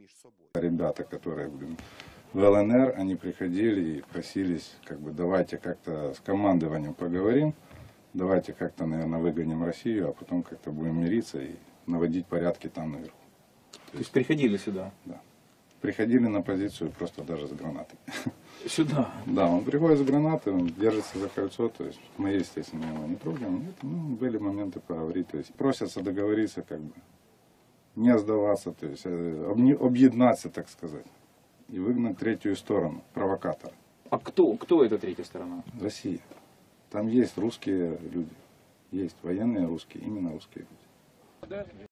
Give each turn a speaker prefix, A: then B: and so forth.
A: між собою.
B: Ребята, которые блин, в ЛНР, они приходили и просились, как бы, давайте как-то с командованием поговорим, давайте как-то, наверное, выгоним Россию, а потом как-то будем мириться и наводить порядки там наверху.
C: То есть приходили сюда?
B: Приходили на позицию просто даже с гранатой.
C: Сюда.
B: Да, он приходит с гранатой, он держится за кольцо, то есть мы, естественно, его не трогаем. Нет, ну, были моменты поговорить, то есть просятся договориться, как бы, не сдаваться, то есть э, объединаться, так сказать, и выгнать третью сторону, провокатора,
C: А кто, кто эта третья сторона?
B: Россия. Там есть русские люди, есть военные русские, именно русские люди.